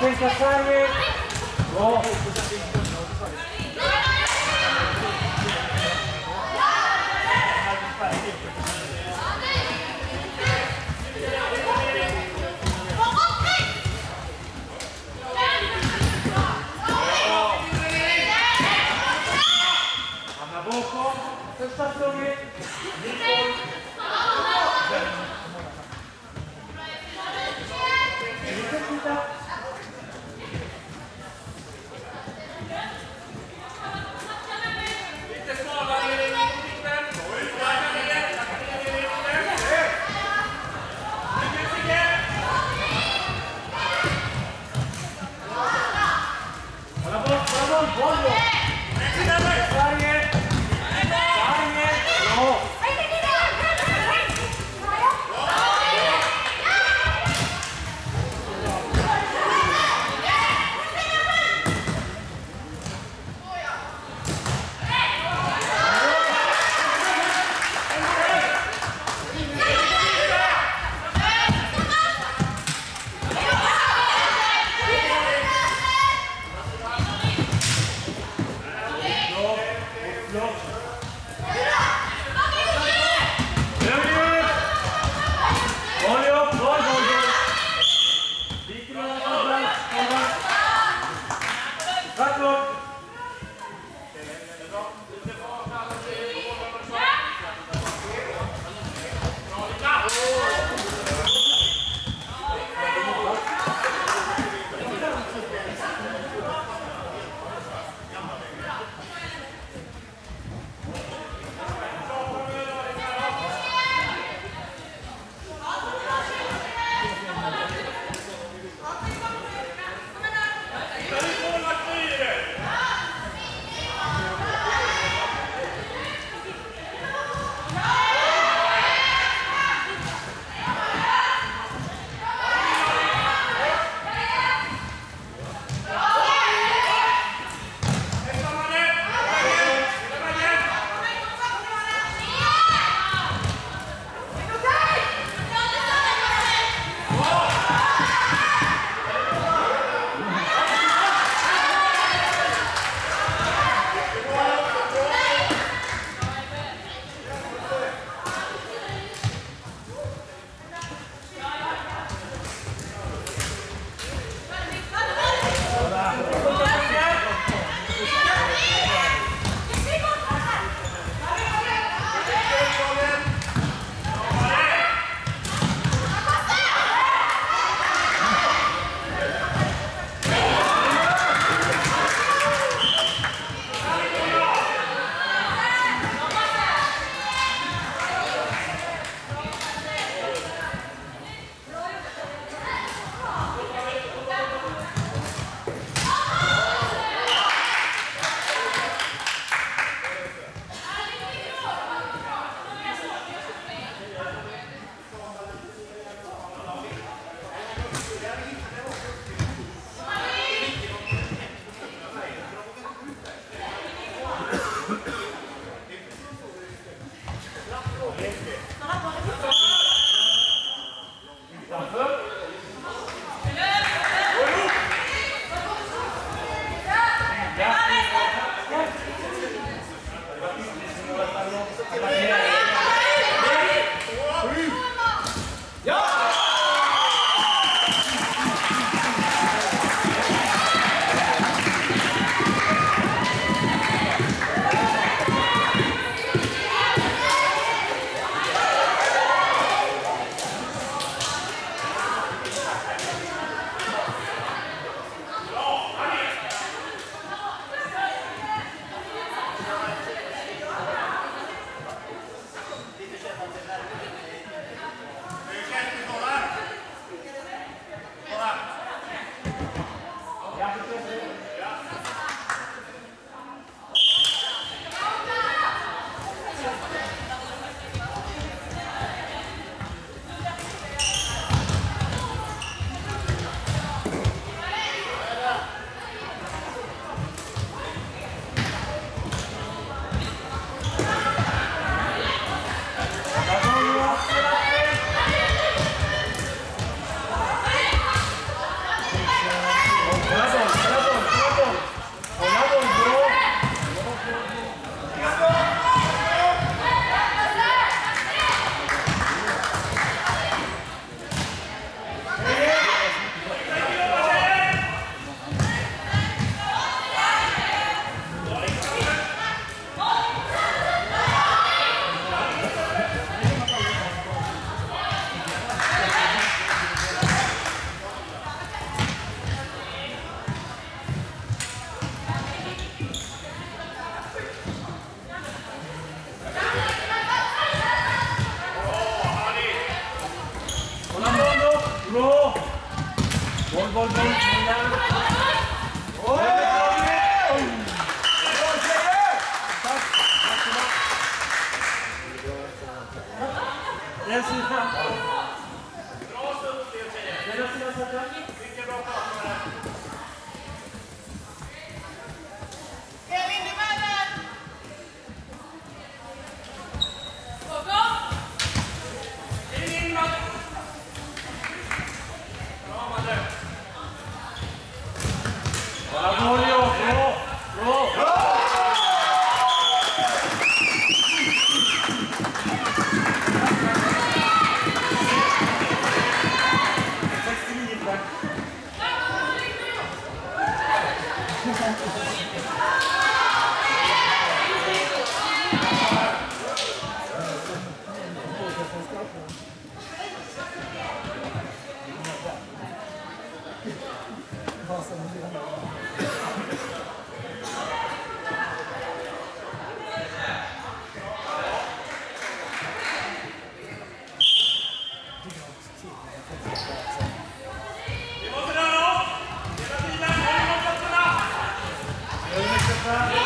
Go! Yeah. Yeah.